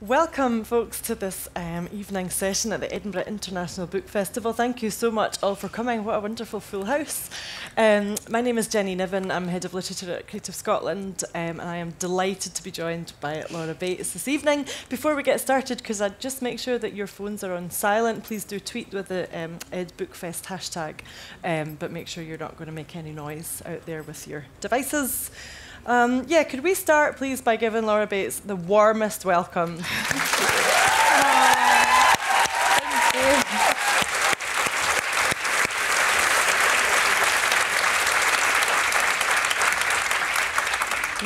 Welcome, folks, to this um, evening session at the Edinburgh International Book Festival. Thank you so much all for coming. What a wonderful full house. Um, my name is Jenny Niven. I'm Head of Literature at Creative Scotland, um, and I am delighted to be joined by Laura Bates this evening. Before we get started, because I'd just make sure that your phones are on silent, please do tweet with the um, Ed Bookfest hashtag, um, but make sure you're not going to make any noise out there with your devices. Um, yeah, could we start, please, by giving Laura Bates the warmest welcome?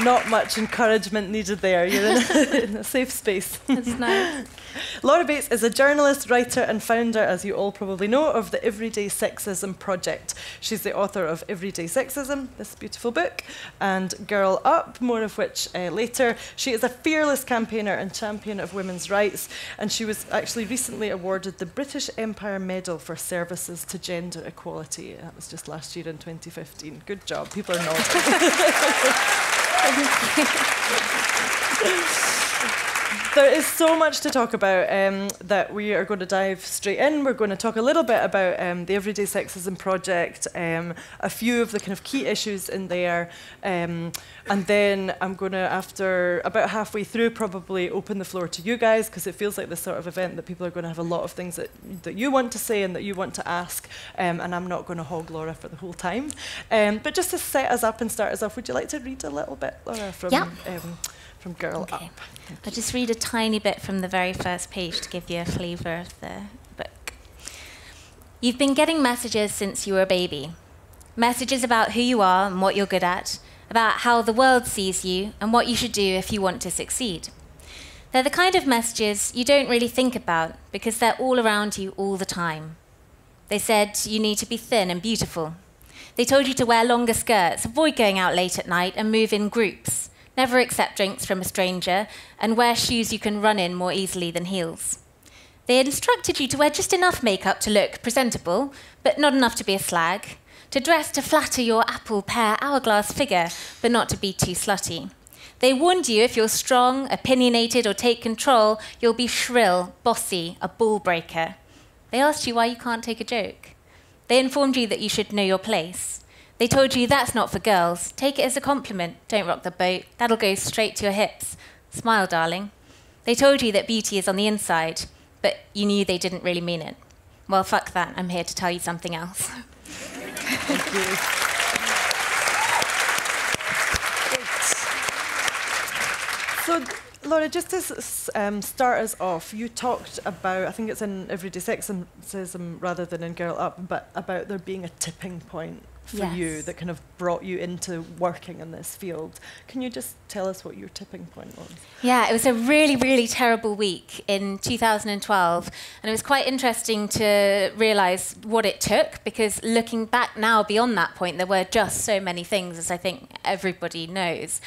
Not much encouragement needed there. You're in a, in a safe space. That's nice. Laura Bates is a journalist, writer, and founder, as you all probably know, of the Everyday Sexism Project. She's the author of Everyday Sexism, this beautiful book, and Girl Up, more of which uh, later. She is a fearless campaigner and champion of women's rights, and she was actually recently awarded the British Empire Medal for services to gender equality. That was just last year in 2015. Good job. People are nodding. Obrigada. There is so much to talk about um, that we are going to dive straight in. We're going to talk a little bit about um, the Everyday Sexism Project, um, a few of the kind of key issues in there, um, and then I'm going to, after about halfway through, probably open the floor to you guys because it feels like this sort of event that people are going to have a lot of things that, that you want to say and that you want to ask, um, and I'm not going to hog Laura for the whole time. Um, but just to set us up and start us off, would you like to read a little bit, Laura, from? Yeah from Girl okay. Up. I'll just read a tiny bit from the very first page to give you a flavour of the book. You've been getting messages since you were a baby. Messages about who you are and what you're good at, about how the world sees you and what you should do if you want to succeed. They're the kind of messages you don't really think about because they're all around you all the time. They said you need to be thin and beautiful. They told you to wear longer skirts, avoid going out late at night, and move in groups never accept drinks from a stranger, and wear shoes you can run in more easily than heels. They instructed you to wear just enough makeup to look presentable, but not enough to be a slag, to dress to flatter your apple pear hourglass figure, but not to be too slutty. They warned you if you're strong, opinionated, or take control, you'll be shrill, bossy, a ball breaker. They asked you why you can't take a joke. They informed you that you should know your place. They told you that's not for girls. Take it as a compliment. Don't rock the boat. That'll go straight to your hips. Smile, darling. They told you that beauty is on the inside, but you knew they didn't really mean it. Well, fuck that. I'm here to tell you something else. Thank you. So, Laura, just to um, start us off, you talked about, I think it's in Everyday Sexism rather than in Girl Up, but about there being a tipping point for yes. you that kind of brought you into working in this field. Can you just tell us what your tipping point was? Yeah, it was a really, really terrible week in 2012. And it was quite interesting to realise what it took because looking back now beyond that point, there were just so many things, as I think everybody knows.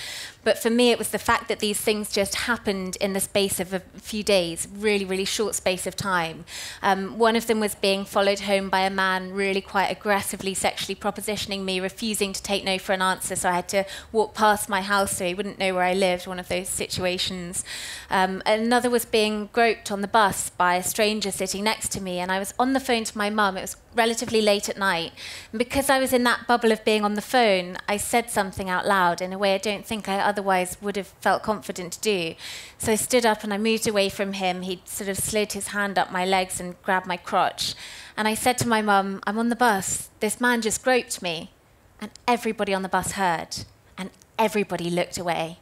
But for me, it was the fact that these things just happened in the space of a few days, really, really short space of time. Um, one of them was being followed home by a man really quite aggressively sexually propositioning me, refusing to take no for an answer. So I had to walk past my house so he wouldn't know where I lived, one of those situations. Um, another was being groped on the bus by a stranger sitting next to me. And I was on the phone to my mum. It was relatively late at night. And because I was in that bubble of being on the phone, I said something out loud in a way I don't think I otherwise would have felt confident to do. So I stood up and I moved away from him. He sort of slid his hand up my legs and grabbed my crotch. And I said to my mum, I'm on the bus. This man just groped me. And everybody on the bus heard. And everybody looked away.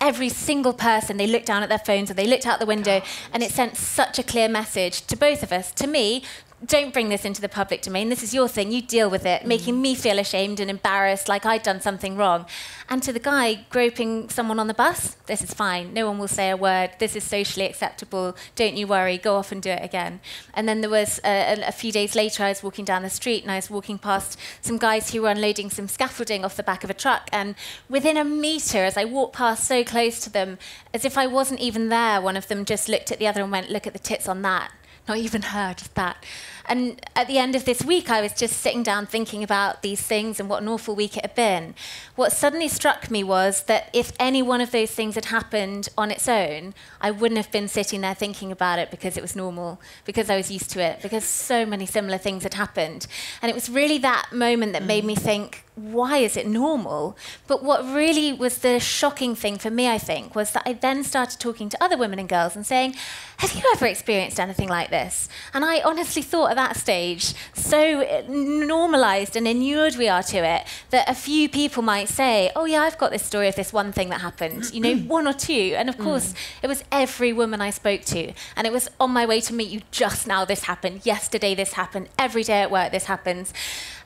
Every single person, they looked down at their phones or they looked out the window, and it sent such a clear message to both of us, to me, don't bring this into the public domain. This is your thing. You deal with it, mm. making me feel ashamed and embarrassed like I'd done something wrong. And to the guy groping someone on the bus, this is fine. No one will say a word. This is socially acceptable. Don't you worry. Go off and do it again. And then there was a, a few days later, I was walking down the street and I was walking past some guys who were unloading some scaffolding off the back of a truck. And within a meter, as I walked past so close to them, as if I wasn't even there, one of them just looked at the other and went, Look at the tits on that not even her, just that. And at the end of this week, I was just sitting down thinking about these things and what an awful week it had been. What suddenly struck me was that if any one of those things had happened on its own, I wouldn't have been sitting there thinking about it because it was normal, because I was used to it, because so many similar things had happened. And it was really that moment that made me mm. think, why is it normal? But what really was the shocking thing for me, I think, was that I then started talking to other women and girls and saying, Have you ever experienced anything like this? And I honestly thought that stage, so normalized and inured we are to it, that a few people might say, Oh, yeah, I've got this story of this one thing that happened, you know, one or two. And of course, mm. it was every woman I spoke to. And it was on my way to meet you just now, this happened. Yesterday, this happened. Every day at work, this happens.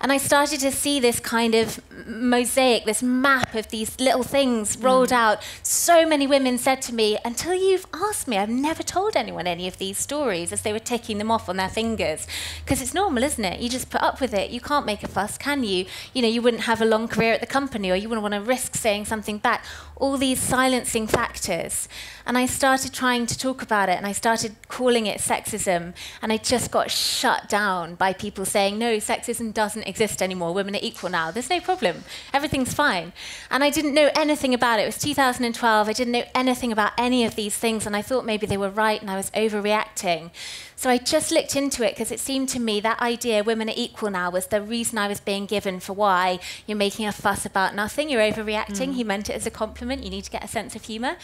And I started to see this kind of mosaic, this map of these little things rolled mm. out. So many women said to me, Until you've asked me, I've never told anyone any of these stories as they were ticking them off on their fingers. Because it's normal, isn't it? You just put up with it. You can't make a fuss, can you? You know, you wouldn't have a long career at the company or you wouldn't want to risk saying something back. All these silencing factors. And I started trying to talk about it and I started calling it sexism. And I just got shut down by people saying, no, sexism doesn't exist anymore. Women are equal now. There's no problem. Everything's fine. And I didn't know anything about it. It was 2012. I didn't know anything about any of these things. And I thought maybe they were right and I was overreacting. So I just looked into it because it seemed to me that idea, women are equal now, was the reason I was being given for why you're making a fuss about nothing, you're overreacting. Mm. He meant it as a compliment, you need to get a sense of humour.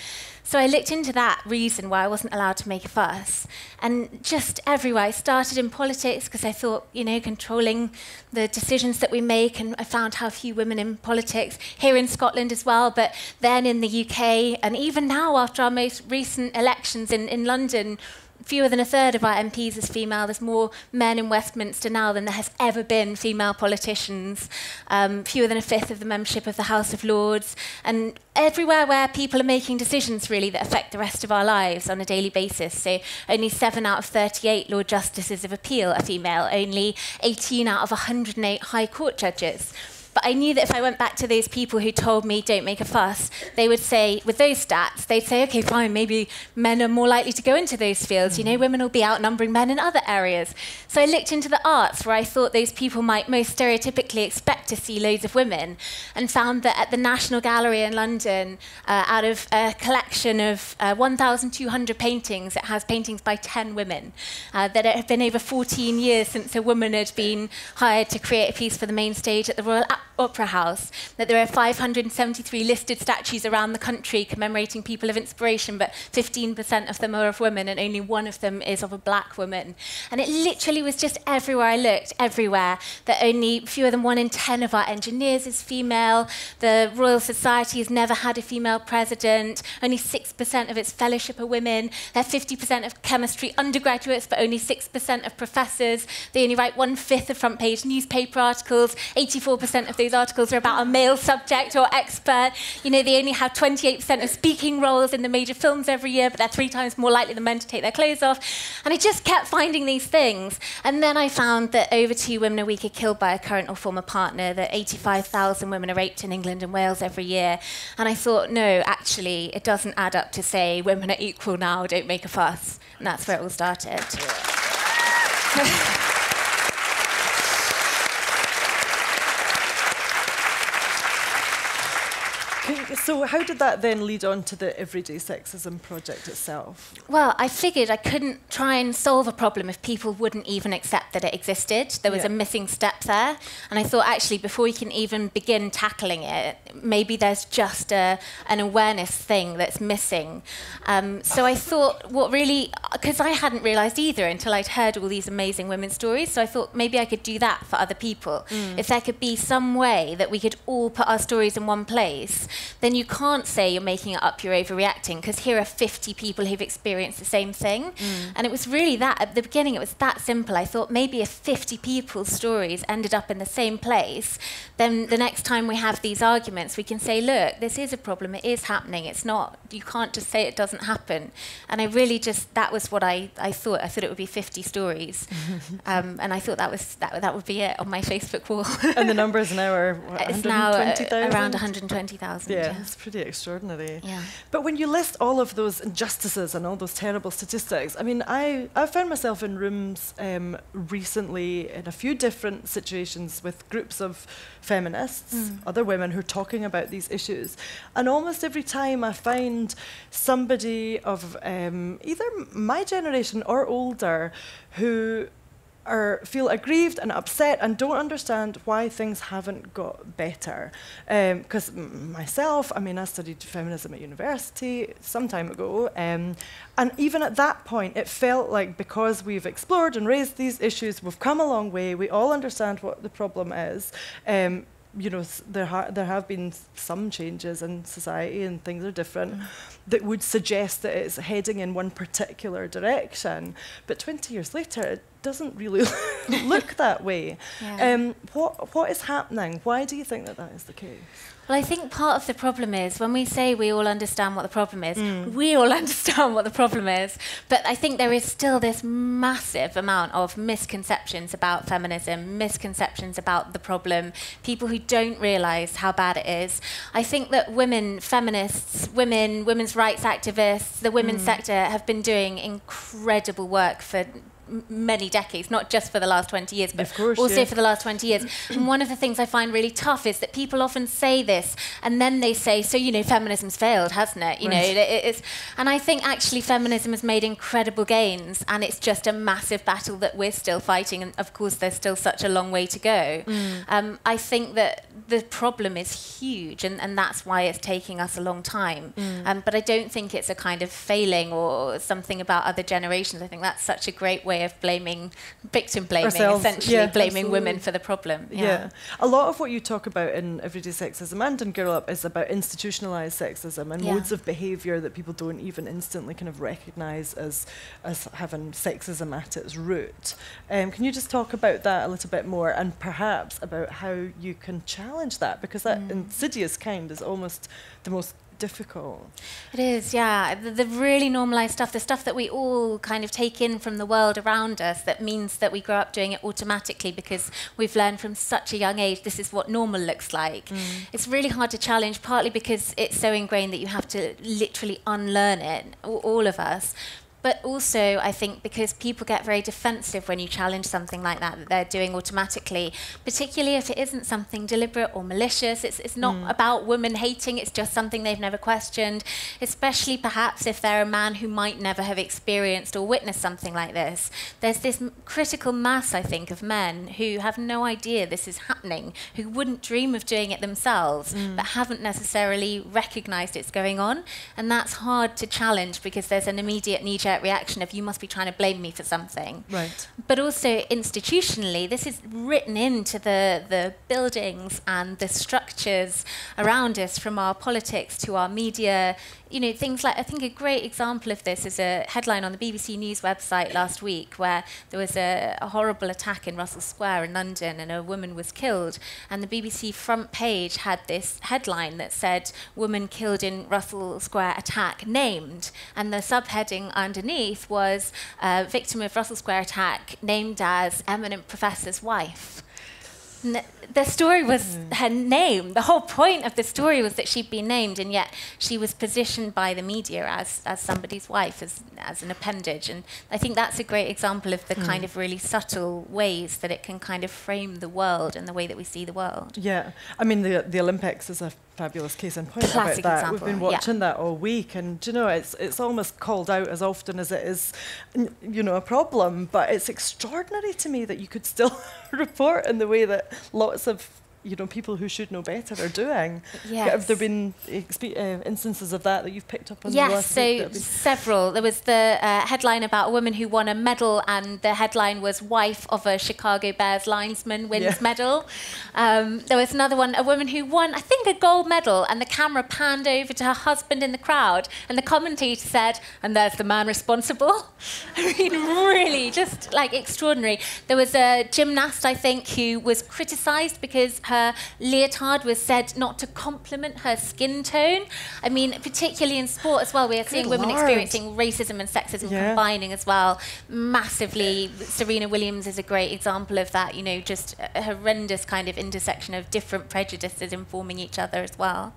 So I looked into that reason why I wasn't allowed to make a fuss. And just everywhere, I started in politics because I thought, you know, controlling the decisions that we make, and I found how few women in politics here in Scotland as well, but then in the UK, and even now after our most recent elections in, in London, fewer than a third of our MPs is female. There's more men in Westminster now than there has ever been female politicians. Um, fewer than a fifth of the membership of the House of Lords. And everywhere where people are making decisions really that affect the rest of our lives on a daily basis. So only 7 out of 38 Lord Justices of Appeal are female, only 18 out of 108 High Court judges. But I knew that if I went back to those people who told me don't make a fuss, they would say, with those stats, they'd say, okay, fine, maybe men are more likely to go into those fields. You know, women will be outnumbering men in other areas. So I looked into the arts where I thought those people might most stereotypically expect to see loads of women and found that at the National Gallery in London, uh, out of a collection of uh, 1,200 paintings, it has paintings by 10 women. Uh, that it had been over 14 years since a woman had been hired to create a piece for the main stage at the Royal Opera House, that there are 573 listed statues around the country commemorating people of inspiration, but 15% of them are of women, and only one of them is of a black woman. And it literally was just everywhere I looked, everywhere, that only fewer than one in 10 of our engineers is female. The Royal Society has never had a female president. Only 6% of its fellowship are women. They're 50% of chemistry undergraduates, but only 6% of professors. They only write one fifth of front page newspaper articles. 84% of those articles are about a male subject or expert. You know, they only have 28% of speaking roles in the major films every year, but they're three times more likely than men to take their clothes off. And I just kept finding these things. And then I found that over two women a week are killed by a current or former partner, that 85,000 women are raped in England and Wales every year. And I thought, no, actually, it doesn't add up to say women are equal now, don't make a fuss. And that's where it all started. Yeah. So, how did that then lead on to the Everyday Sexism project itself? Well, I figured I couldn't try and solve a problem if people wouldn't even accept that it existed. There was yeah. a missing step there. And I thought, actually, before we can even begin tackling it, maybe there's just a, an awareness thing that's missing. Um, so I thought, what really, because I hadn't realised either until I'd heard all these amazing women's stories. So I thought maybe I could do that for other people. Mm. If there could be some way that we could all put our stories in one place, then you can't say you're making it up, you're overreacting, because here are 50 people who've experienced the same thing. Mm. And it was really that, at the beginning, it was that simple. I thought maybe if 50 people's stories ended up in the same place, then the next time we have these arguments, we can say, look, this is a problem, it is happening, it's not, you can't just say it doesn't happen. And I really just, that was what I, I thought. I thought it would be 50 stories. um, and I thought that was that, that would be it on my Facebook wall. and the numbers now are what, It's now uh, around 120,000. Yeah. It's pretty extraordinary. Yeah. But when you list all of those injustices and all those terrible statistics, I mean, I, I found myself in rooms um, recently in a few different situations with groups of feminists, Mm. other women who are talking about these issues. And almost every time I find somebody of um, either my generation or older who are feel aggrieved and upset and don't understand why things haven't got better. Because m myself, I mean, I studied feminism at university some time ago, um, and even at that point, it felt like because we've explored and raised these issues, we've come a long way. We all understand what the problem is. Um, you know, there, ha- there have been some changes in society and things are different that would suggest that it's heading in one particular direction. But 20 years later, it doesn't really look that way. Yeah. Um, what, what is happening? Why do you think that that is the case? Well, I think part of the problem is when we say we all understand what the problem is, mm. we all understand what the problem is. But I think there is still this massive amount of misconceptions about feminism, misconceptions about the problem, people who don't realise how bad it is. I think that women, feminists, women, women's rights activists, the women's mm. sector have been doing incredible work for many decades, not just for the last 20 years, but course, also yeah. for the last 20 years. and one of the things I find really tough is that people often say this and then they say, so, you know, feminism's failed, hasn't it? You know, it, it's, and I think actually feminism has made incredible gains and it's just a massive battle that we're still fighting. And of course, there's still such a long way to go. Um, I think that the problem is huge and, and that's why it's taking us a long time. Um, but I don't think it's a kind of failing or something about other generations. I think that's such a great way of blaming, victim blaming, Ourselves, essentially, yeah, blaming women for the problem. Yeah. A lot of what you talk about in Everyday Sexism and in Girl Up is about institutionalized sexism and Yeah. modes of behavior that people don't even instantly kind of recognize as, as having sexism at its root. Um, can you just talk about that a little bit more and perhaps about how you can challenge that? Because that Mm. insidious kind is almost the most difficult. It is, yeah. The, the really normalized stuff, the stuff that we all kind of take in from the world around us, that means that we grow up doing it automatically because we've learned from such a young age this is what normal looks like. Mm. It's really hard to challenge, partly because it's so ingrained that you have to literally unlearn it, all of us. But also, I think because people get very defensive when you challenge something like that, that they're doing automatically, particularly if it isn't something deliberate or malicious. It's, it's not mm. about women hating, it's just something they've never questioned, especially perhaps if they're a man who might never have experienced or witnessed something like this. There's this critical mass, I think, of men who have no idea this is happening, who wouldn't dream of doing it themselves, mm. but haven't necessarily recognized it's going on. And that's hard to challenge because there's an immediate knee jerk reaction of you must be trying to blame me for something. Right. But also institutionally, this is written into the, the buildings and the structures around us, from our politics to our media. You know, things like I think a great example of this is a headline on the BBC News website last week where there was a, a horrible attack in Russell Square in London and a woman was killed. And the BBC front page had this headline that said, Woman killed in Russell Square attack named. And the subheading underneath was, a Victim of Russell Square attack named as eminent professor's wife. N- the story was hmm. her name. The whole point of the story was that she'd been named, and yet she was positioned by the media as, as somebody's wife, as, as an appendage. And I think that's a great example of the hmm. kind of really subtle ways that it can kind of frame the world and the way that we see the world. Yeah, I mean the the Olympics is a fabulous case in point Classic about that. We've example, been yeah. watching that all week, and you know it's it's almost called out as often as it is, you know, a problem. But it's extraordinary to me that you could still report in the way that lots of you know people who should know better are doing. Have there been uh, instances of that that you've picked up on? the Yes, last week that so several. There was the uh, headline about a woman who won a medal, and the headline was "Wife of a Chicago Bears linesman wins Yeah. medal." Um, there was another one, a woman who won, I think, a gold medal, and the camera panned over to her husband in the crowd, and the commentator said, "And there's the man responsible." I mean, really, just like extraordinary. There was a gymnast, I think, who was criticised because her leotard was said not to complement her skin tone. I mean, particularly in sport as well, we are seeing women Lord. experiencing racism and sexism Yeah. combining as well massively. Serena Williams is a great example of that, you know, just a horrendous kind of intersection of different prejudices informing each other as well.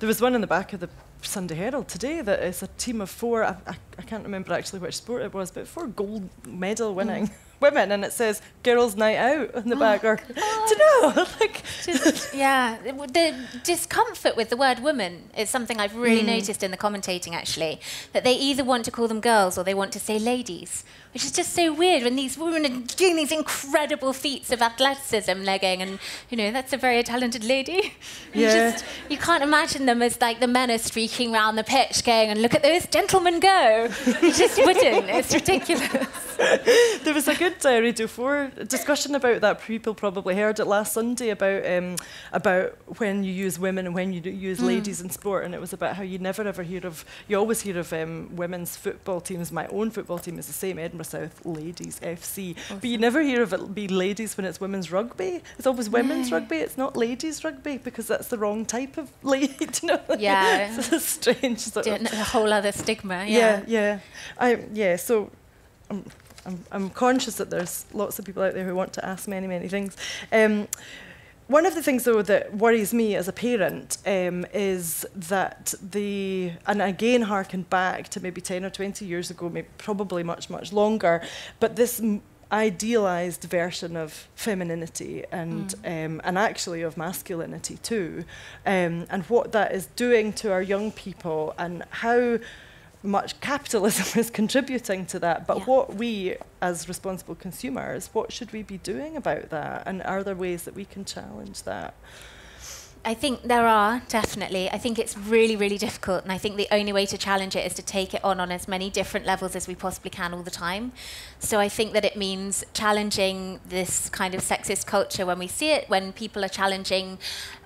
there was one in the back of the Sunday Herald today that is a team of four. I, I, I can't remember actually which sport it was, but four gold medal winning. Mm. Women, and it says "Girls' Night Out" on the oh back, or do you know, like, Just, yeah, the discomfort with the word "woman" is something I've really mm. noticed in the commentating. Actually, that they either want to call them girls or they want to say ladies, which is just so weird when these women are doing these incredible feats of athleticism. They're and you know, that's a very talented lady. Yeah. You, just, you can't imagine them as like the men are streaking around the pitch, going, and look at those gentlemen go. you just wouldn't. It's ridiculous. there was a good uh, Radio 4 discussion about that. People probably heard it last Sunday about um, about when you use women and when you use mm. ladies in sport, and it was about how you never ever hear of. You always hear of um, women's football teams. My own football team is the same, Edinburgh South Ladies FC. Awesome. But you never hear of it be ladies when it's women's rugby. It's always women's yeah. rugby. It's not ladies rugby because that's the wrong type of lady. you know? Yeah. it's a strange sort of a whole other stigma. Yeah, yeah. yeah. I, yeah so. Um, I'm, I'm conscious that there's lots of people out there who want to ask many, many things. Um, one of the things, though, that worries me as a parent um, is that the, and again, harken back to maybe 10 or 20 years ago, maybe probably much, much longer, but this idealized version of femininity and mm. um, and actually of masculinity too, um, and what that is doing to our young people and how much capitalism is contributing to that. But yeah. what we, as responsible consumers, what should we be doing about that? And are there ways that we can challenge that? I think there are definitely. I think it's really, really difficult, and I think the only way to challenge it is to take it on on as many different levels as we possibly can all the time. So I think that it means challenging this kind of sexist culture when we see it, when people are challenging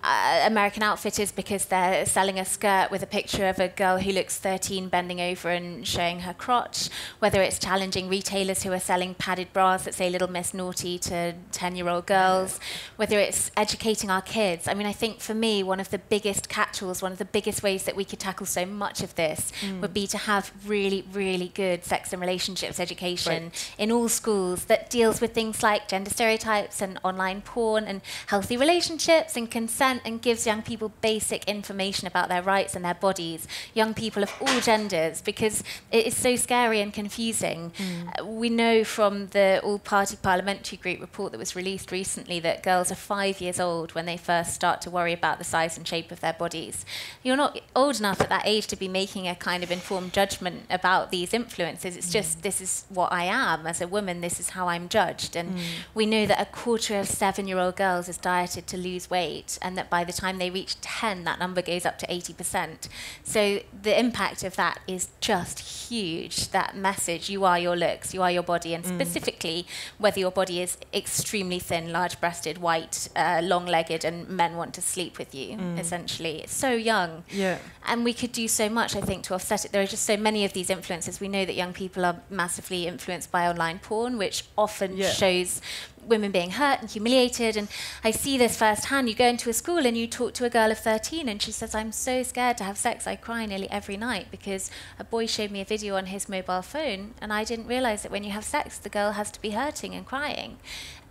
uh, American Outfitters because they're selling a skirt with a picture of a girl who looks 13 bending over and showing her crotch, whether it's challenging retailers who are selling padded bras that say Little Miss Naughty to 10 year old girls, whether it's educating our kids. I mean, I think for me, one of the biggest catch-alls, one of the biggest ways that we could tackle so much of this mm. would be to have really, really good sex and relationships education right. in all schools that deals with things like gender stereotypes and online porn and healthy relationships and consent and gives young people basic information about their rights and their bodies, young people of all genders, because it is so scary and confusing. Mm. Uh, we know from the All Party Parliamentary Group report that was released recently that girls are five years old when they first start to worry about the size and shape of their bodies. You're not old enough at that age to be making a kind of informed judgment about these influences. It's mm. just, this is what I am. As a woman, this is how I'm judged. And mm. we know that a quarter of seven year old girls is dieted to lose weight and that by the time they reach 10, that number goes up to 80%. So the impact of that is just huge. That message, you are your looks, you are your body, and mm. specifically whether your body is extremely thin, large breasted, white, uh, long legged, and men want to sleep with you, mm. essentially. It's so young. Yeah. And we could do so much, I think, to offset it. There are just so many of these influences. We know that young people are massively influenced by online porn, which often yeah. shows women being hurt and humiliated. And I see this firsthand. You go into a school and you talk to a girl of 13, and she says, I'm so scared to have sex. I cry nearly every night because a boy showed me a video on his mobile phone, and I didn't realize that when you have sex, the girl has to be hurting and crying.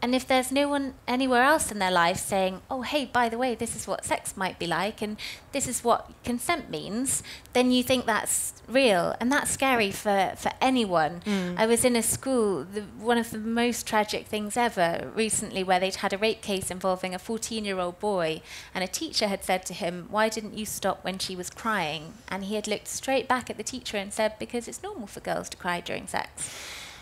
And if there's no one anywhere else in their life saying, oh, hey, by the way, this is what sex might be like and this is what consent means, then you think that's real. And that's scary for, for anyone. Mm. I was in a school, the, one of the most tragic things ever recently, where they'd had a rape case involving a 14 year old boy. And a teacher had said to him, Why didn't you stop when she was crying? And he had looked straight back at the teacher and said, Because it's normal for girls to cry during sex.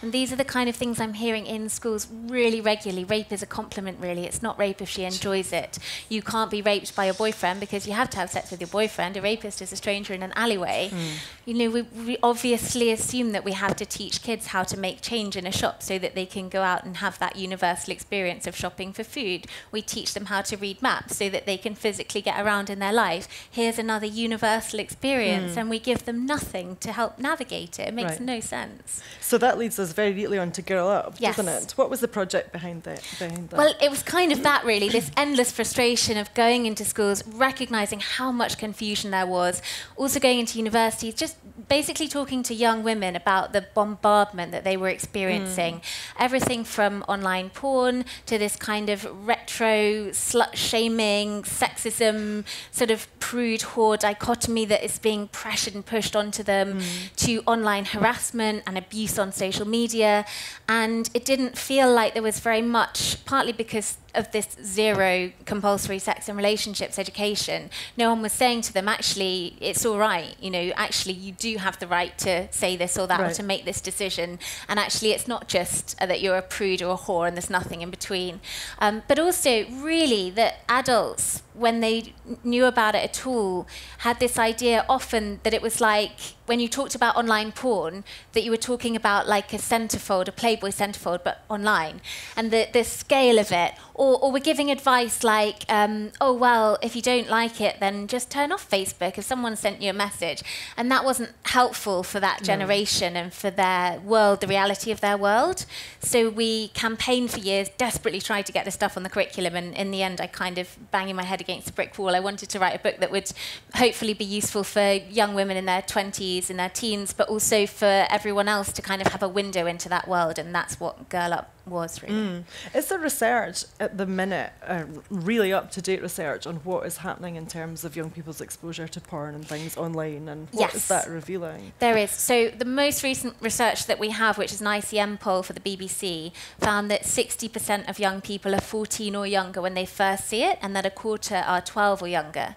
And these are the kind of things I'm hearing in schools really regularly. Rape is a compliment, really. It's not rape if she enjoys it. You can't be raped by your boyfriend because you have to have sex with your boyfriend. A rapist is a stranger in an alleyway. Mm. You know, we, we obviously assume that we have to teach kids how to make change in a shop so that they can go out and have that universal experience of shopping for food. We teach them how to read maps so that they can physically get around in their life. Here's another universal experience, mm. and we give them nothing to help navigate it. It makes right. no sense. So that leads us very neatly on to Girl Up, yes. doesn't it? What was the project behind that? Behind that? Well, it was kind of that really, this endless frustration of going into schools, recognizing how much confusion there was, also going into universities, just basically talking to young women about the bombardment that they were experiencing. Mm. Everything from online porn to this kind of retro slut shaming, sexism, sort of prude whore dichotomy that is being pressured and pushed onto them, mm. to online harassment and abuse on social media. Media, and it didn't feel like there was very much, partly because of this zero compulsory sex and relationships education, no one was saying to them, actually, it's all right. You know, actually, you do have the right to say this or that right. or to make this decision. And actually, it's not just uh, that you're a prude or a whore and there's nothing in between. Um, but also, really, that adults, when they knew about it at all, had this idea often that it was like, when you talked about online porn, that you were talking about like a centerfold, a Playboy centerfold, but online, and the, the scale of it. Or, or we're giving advice like, um, oh, well, if you don't like it, then just turn off Facebook if someone sent you a message. And that wasn't helpful for that generation no. and for their world, the reality of their world. So we campaigned for years, desperately tried to get this stuff on the curriculum, and in the end, I kind of banging my head against a brick wall. I wanted to write a book that would hopefully be useful for young women in their 20s in their teens, but also for everyone else to kind of have a window into that world, and that's what Girl Up was really. Mm. Is the research at the minute uh, really up to date research on what is happening in terms of young people's exposure to porn and things online, and what yes. is that revealing? There is. So the most recent research that we have, which is an ICM poll for the BBC, found that 60% of young people are 14 or younger when they first see it, and that a quarter are 12 or younger.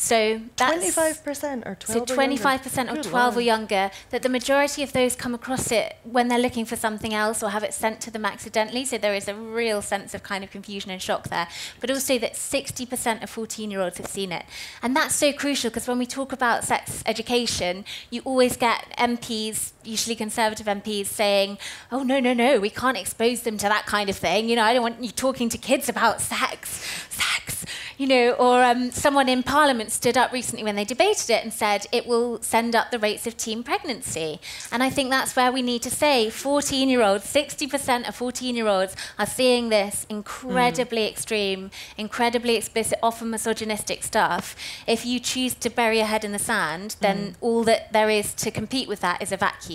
So that's 25% or 12 So 25% or, or 12 or younger, that the majority of those come across it when they're looking for something else or have it sent to them accidentally. So there is a real sense of kind of confusion and shock there. But also that 60% of 14 year olds have seen it. And that's so crucial because when we talk about sex education, you always get MPs, usually conservative MPs, saying, oh, no, no, no, we can't expose them to that kind of thing. You know, I don't want you talking to kids about sex. Sex you know, or um, someone in Parliament stood up recently when they debated it and said it will send up the rates of teen pregnancy. And I think that's where we need to say 14 year olds, 60% of 14 year olds are seeing this incredibly mm. extreme, incredibly explicit, often misogynistic stuff. If you choose to bury your head in the sand, then mm. all that there is to compete with that is a vacuum.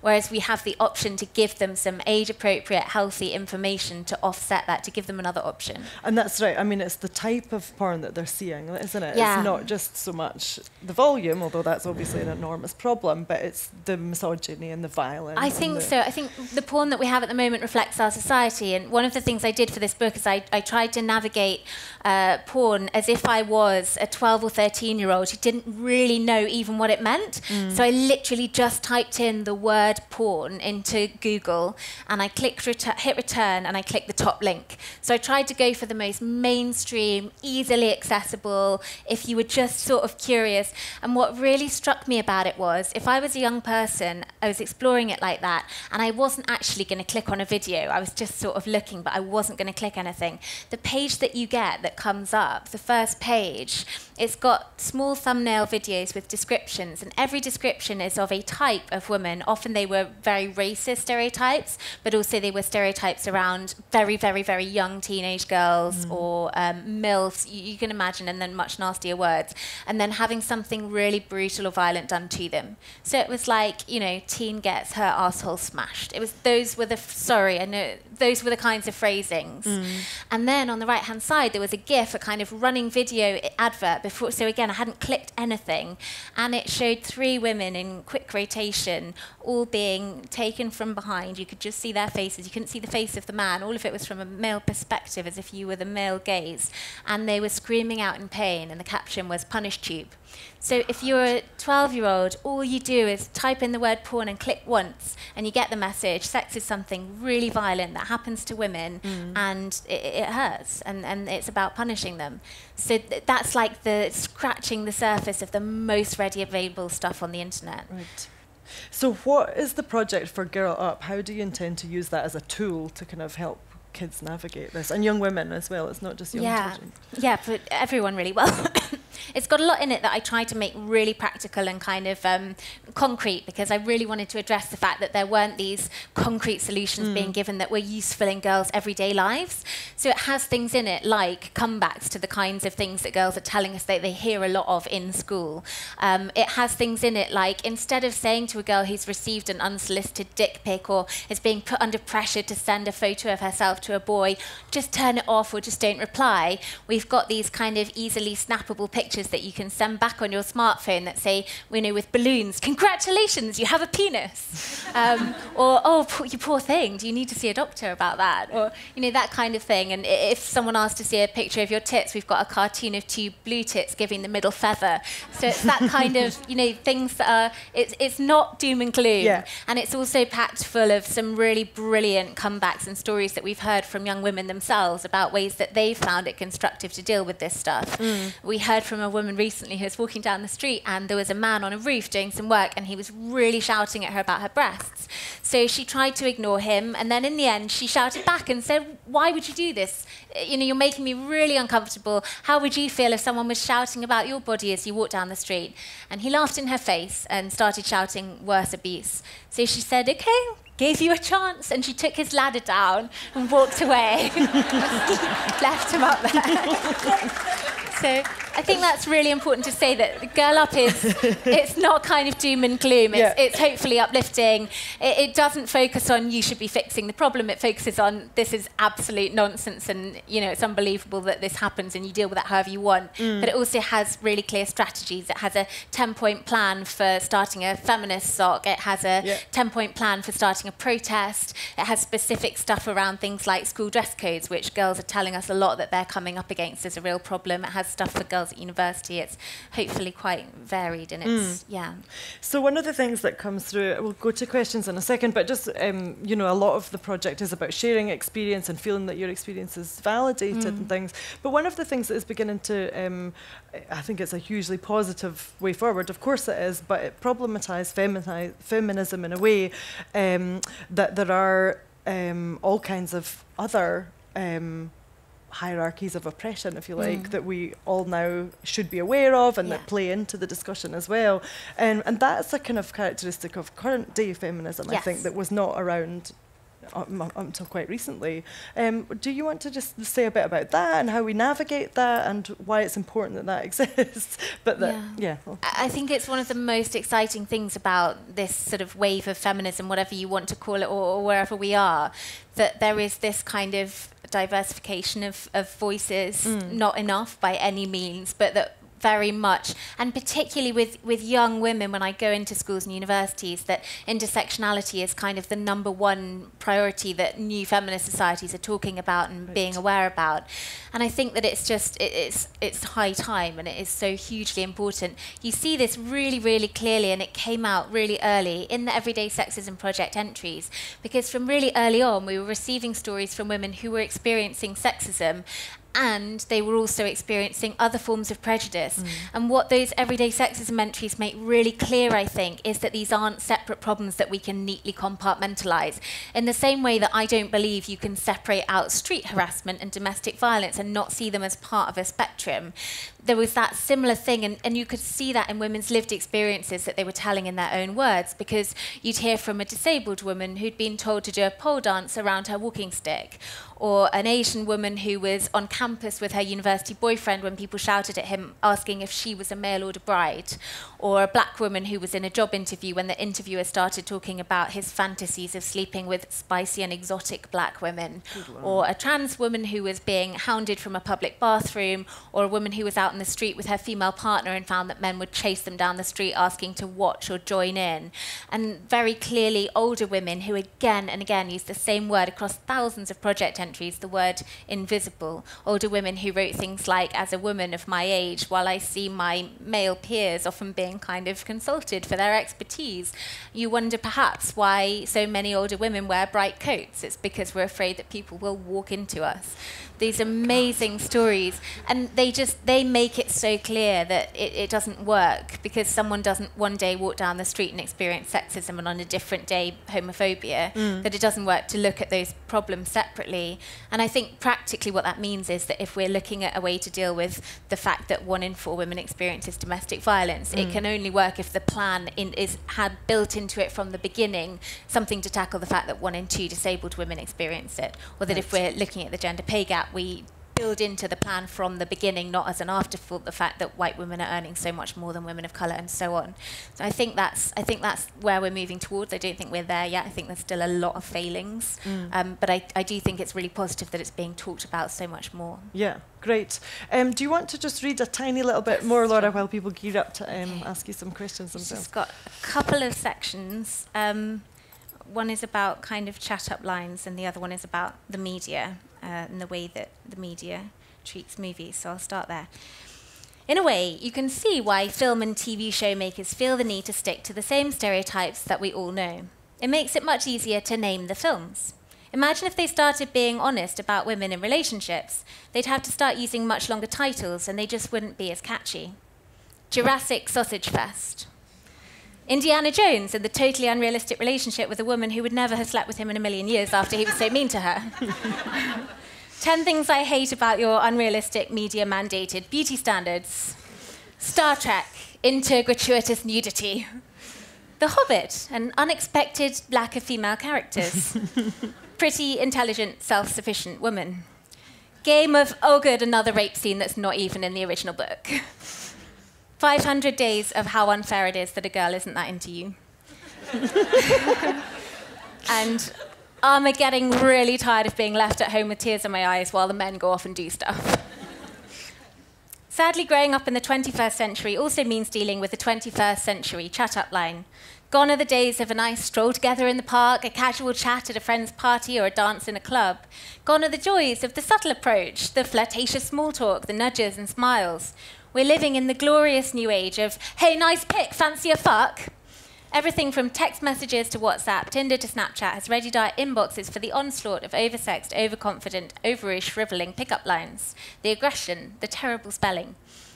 Whereas we have the option to give them some age appropriate, healthy information to offset that, to give them another option. And that's right. I mean, it's the type of porn that they're seeing, isn't it? Yeah. It's not just so much the volume, although that's obviously an enormous problem, but it's the misogyny and the violence. I think so. I think the porn that we have at the moment reflects our society. And one of the things I did for this book is I, I tried to navigate uh, porn as if I was a 12 or 13 year old who didn't really know even what it meant. Mm. So I literally just typed in the word porn into Google and I clicked retu- hit return and I clicked the top link. So I tried to go for the most mainstream, easily accessible, if you were just sort of curious. And what really struck me about it was if I was a young person, I was exploring it like that, and I wasn't actually going to click on a video, I was just sort of looking, but I wasn't going to click anything. The page that you get that comes up, the first page, it's got small thumbnail videos with descriptions, and every description is of a type of woman. Often they were very racist stereotypes, but also they were stereotypes around very, very, very young teenage girls mm. or um, MILFs, you, you, can imagine, and then much nastier words, and then having something really brutal or violent done to them. So it was like, you know, teen gets her asshole smashed. It was those were the, f- sorry, I know, those were the kinds of phrasings. Mm. And then on the right hand side, there was a GIF, a kind of running video advert before. So again, I hadn't clicked anything, and it showed three women in quick rotation, all being taken from behind. You could just see their faces. You couldn't see the face of the man. All of it was from a male perspective, as if you were the male gaze, and they were screaming out in pain. And the caption was "Punish Tube." So if you're a 12 year old, all you do is type in the word porn and click once, and you get the message sex is something really violent that happens to women, mm. and it, it, hurts, and, and it's about punishing them. So th- that's like the scratching the surface of the most ready available stuff on the internet. Right. So, what is the project for Girl Up? How do you intend to use that as a tool to kind of help kids navigate this and young women as well? It's not just young yeah. children. Yeah, for everyone really well. it's got a lot in it that I tried to make really practical and kind of um, concrete because I really wanted to address the fact that there weren't these concrete solutions mm. being given that were useful in girls' everyday lives. So it has things in it like comebacks to the kinds of things that girls are telling us that they hear a lot of in school. Um, it has things in it like instead of saying to a girl who's received an unsolicited dick pic or is being put under pressure to send a photo of herself to a boy, just turn it off or just don't reply, we've got these kind of easily snappable pictures that you can send back on your smartphone that say, you know, with balloons, congratulations, you have a penis. Um, or, oh, poor, you poor thing, do you need to see a doctor about that? Or, you know, that kind of thing. And if someone asks to see a picture of your tits, we've got a cartoon of two blue tits giving the middle feather. So it's that kind of, you know, things that are, it's, it's not doom and gloom. Yeah. And it's also packed full of some really brilliant comebacks and stories that we've heard from young women themselves about ways that they've found it constructive to deal with this stuff. Mm. We heard from a woman recently who was walking down the street and there was a man on a roof doing some work and he was really shouting at her about her breasts. So she tried to ignore him and then in the end she shouted back and said, Why would you do this? You know, you're making me really uncomfortable. How would you feel if someone was shouting about your body as you walk down the street? And he laughed in her face and started shouting worse abuse. So she said, Okay, gave you a chance. And she took his ladder down and walked away. Left him up there. so I think that's really important to say that Girl Up is it's not kind of doom and gloom. It's, yeah. it's hopefully uplifting. It, it, doesn't focus on you should be fixing the problem. It focuses on this is absolute nonsense and you know it's unbelievable that this happens and you deal with that however you want. Mm. But it also has really clear strategies. It has a 10-point plan for starting a feminist soc. It has a yeah. 10-point plan for starting a protest. It has specific stuff around things like school dress codes, which girls are telling us a lot that they're coming up against as a real problem. It has stuff for girls at university. It's hopefully quite varied and it's, mm. yeah. So one of the things that comes through, we'll go to questions in a second, but just, um, you know, a lot of the project is about sharing experience and feeling that your experience is validated mm. and things. But one of the things that is beginning to, um, I think it's a hugely positive way forward, of course it is, but it problematized feminism in a way um, that there are um, all kinds of other um, hierarchies of oppression, if you like, mm. that we all now should be aware of and yeah. that play into the discussion as well. Um, and that's a kind of characteristic of current day feminism, yes. I think, that was not around um, until quite recently. Um, do you want to just say a bit about that and how we navigate that and why it's important that that exists? but that, yeah. yeah I think it's one of the most exciting things about this sort of wave of feminism, whatever you want to call it, or, or wherever we are, that there is this kind of diversification of, of voices, mm. not enough by any means, but that very much, and particularly with, with young women when I go into schools and universities, that intersectionality is kind of the number one priority that new feminist societies are talking about and right. being aware about. And I think that it's just, it, it's, it's high time and it is so hugely important. You see this really, really clearly, and it came out really early in the Everyday Sexism Project entries, because from really early on, we were receiving stories from women who were experiencing sexism and they were also experiencing other forms of prejudice. Mm. And what those everyday sexism entries make really clear, I think, is that these aren't separate problems that we can neatly compartmentalize. In the same way that I don't believe you can separate out street harassment and domestic violence and not see them as part of a spectrum, there was that similar thing, and, and you could see that in women's lived experiences that they were telling in their own words, because you'd hear from a disabled woman who'd been told to do a pole dance around her walking stick, or an Asian woman who was on campus with her university boyfriend when people shouted at him asking if she was a mail order bride, or a black woman who was in a job interview when the interviewer started talking about his fantasies of sleeping with spicy and exotic black women, or a trans woman who was being hounded from a public bathroom, or a woman who was out in the street with her female partner and found that men would chase them down the street asking to watch or join in. And very clearly, older women who again and again used the same word across thousands of project entries, the word invisible. Older women who wrote things like, as a woman of my age, while I see my male peers often being being kind of consulted for their expertise. You wonder perhaps why so many older women wear bright coats. It's because we're afraid that people will walk into us. These amazing stories, and they just they make it so clear that it, it, doesn't work because someone doesn't one day walk down the street and experience sexism and on a different day homophobia, mm. that it doesn't work to look at those problems separately. And I think practically what that means is that if we're looking at a way to deal with the fact that one in four women experiences domestic violence, mm. it can only work if the plan in, is had built into it from the beginning something to tackle the fact that one in two disabled women experience it, or that right. if we're looking at the gender pay gap, we build into the plan from the beginning, not as an afterthought, the fact that white women are earning so much more than women of colour and so on. So I think that's I think that's where we're moving towards. I don't think we're there yet. I think there's still a lot of failings, mm. um, but I, I do think it's really positive that it's being talked about so much more. Yeah, great. Um, do you want to just read a tiny little bit more, Laura, while people gear up to um, okay. ask you some questions themselves? It's got a couple of sections. Um, one is about kind of chat up lines, and the other one is about the media uh, and the way that the media treats movies. So I'll start there. In a way, you can see why film and TV show makers feel the need to stick to the same stereotypes that we all know. It makes it much easier to name the films. Imagine if they started being honest about women in relationships. They'd have to start using much longer titles and they just wouldn't be as catchy. Jurassic Sausage Fest. Indiana Jones and the totally unrealistic relationship with a woman who would never have slept with him in a million years after he was so mean to her. 10 things I hate about your unrealistic media mandated beauty standards. Star Trek, into gratuitous nudity. The Hobbit, an unexpected lack of female characters. Pretty, intelligent, self sufficient woman. Game of, oh, good, another rape scene that's not even in the original book. 500 days of how unfair it is that a girl isn't that into you. and I'm getting really tired of being left at home with tears in my eyes while the men go off and do stuff. Sadly, growing up in the 21st century also means dealing with the 21st century chat up line. Gone are the days of a nice stroll together in the park, a casual chat at a friend's party, or a dance in a club. Gone are the joys of the subtle approach, the flirtatious small talk, the nudges and smiles. We're living in the glorious new age of, hey, nice pic, fancy a fuck? Everything from text messages to WhatsApp, Tinder to Snapchat has readied our inboxes for the onslaught of oversexed, overconfident, overly shriveling pickup lines. The aggression, the terrible spelling.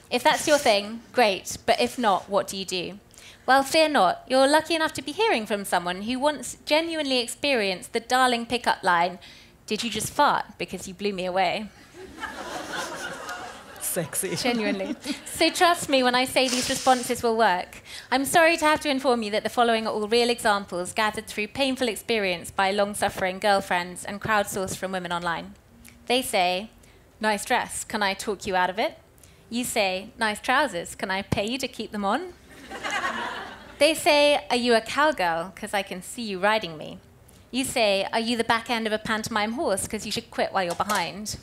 If that's your thing, great, but if not, what do you do? Well, fear not. You're lucky enough to be hearing from someone who once genuinely experienced the darling pickup line Did you just fart because you blew me away? sexy. Genuinely. so trust me when I say these responses will work. I'm sorry to have to inform you that the following are all real examples gathered through painful experience by long suffering girlfriends and crowdsourced from women online. They say, Nice dress, can I talk you out of it? You say, Nice trousers, can I pay you to keep them on? They say, Are you a cowgirl? Because I can see you riding me. You say, Are you the back end of a pantomime horse? Because you should quit while you're behind.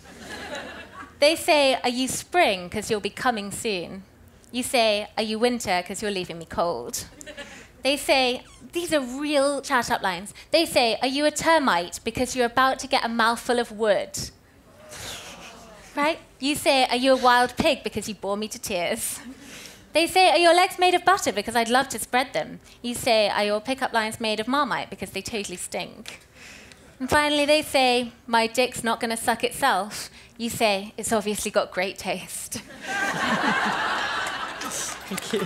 They say, Are you spring? Because you'll be coming soon. You say, Are you winter? Because you're leaving me cold. They say, These are real chat up lines. They say, Are you a termite? Because you're about to get a mouthful of wood. Right? You say, Are you a wild pig? Because you bore me to tears. They say, Are your legs made of butter? Because I'd love to spread them. You say, Are your pickup lines made of marmite? Because they totally stink. And finally, they say, My dick's not going to suck itself. You say, it's obviously got great taste. Thank you.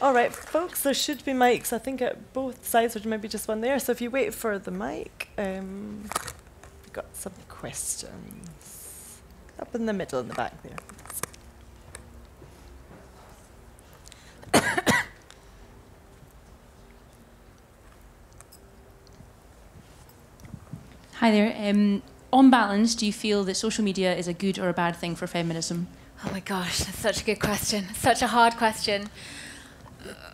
All right, folks, there should be mics, I think, at both sides, or maybe just one there. So if you wait for the mic, um, we've got some questions. Up in the middle, in the back there. Hi there. Um, on balance, do you feel that social media is a good or a bad thing for feminism? Oh my gosh, that's such a good question. Such a hard question.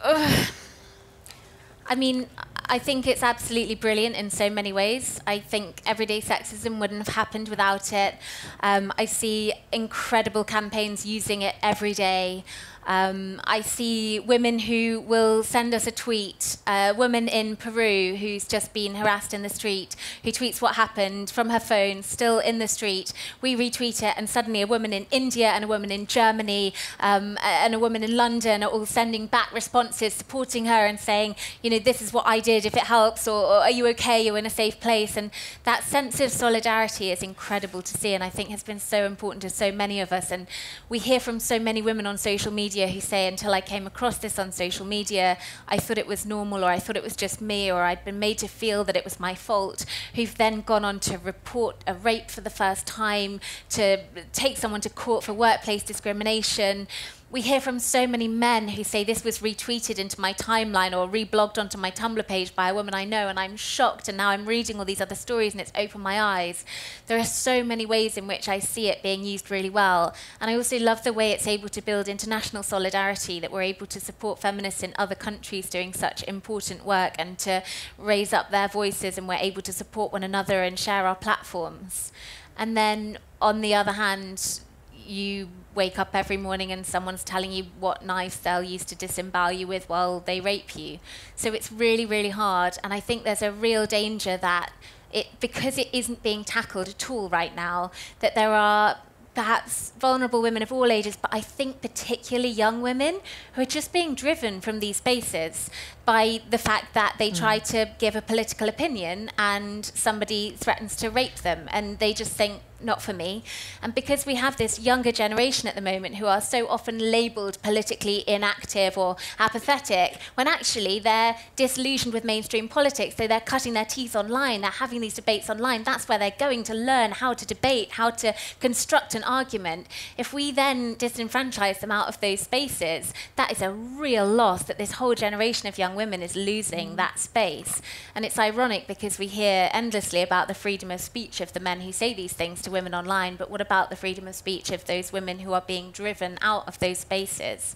I mean, I think it's absolutely brilliant in so many ways. I think everyday sexism wouldn't have happened without it. Um, I see incredible campaigns using it every day. Um, I see women who will send us a tweet, a woman in Peru who's just been harassed in the street, who tweets what happened from her phone, still in the street. We retweet it, and suddenly a woman in India and a woman in Germany um, and a woman in London are all sending back responses, supporting her and saying, you know, this is what I did, if it helps, or, or are you okay, you're in a safe place. And that sense of solidarity is incredible to see, and I think has been so important to so many of us. And we hear from so many women on social media who say, until I came across this on social media, I thought it was normal, or I thought it was just me, or I'd been made to feel that it was my fault, who've then gone on to report a rape for the first time, to take someone to court for workplace discrimination we hear from so many men who say this was retweeted into my timeline or reblogged onto my Tumblr page by a woman I know, and I'm shocked. And now I'm reading all these other stories, and it's opened my eyes. There are so many ways in which I see it being used really well. And I also love the way it's able to build international solidarity, that we're able to support feminists in other countries doing such important work and to raise up their voices, and we're able to support one another and share our platforms. And then on the other hand, you wake up every morning and someone's telling you what knife they'll use to disembowel you with while they rape you. So it's really, really hard. And I think there's a real danger that it, because it isn't being tackled at all right now, that there are perhaps vulnerable women of all ages, but I think particularly young women who are just being driven from these spaces by the fact that they mm. try to give a political opinion and somebody threatens to rape them and they just think not for me. And because we have this younger generation at the moment who are so often labelled politically inactive or apathetic, when actually they're disillusioned with mainstream politics, so they're cutting their teeth online, they're having these debates online, that's where they're going to learn how to debate, how to construct an argument. If we then disenfranchise them out of those spaces, that is a real loss that this whole generation of young women is losing mm. that space. And it's ironic because we hear endlessly about the freedom of speech of the men who say these things to women online, but what about the freedom of speech of those women who are being driven out of those spaces?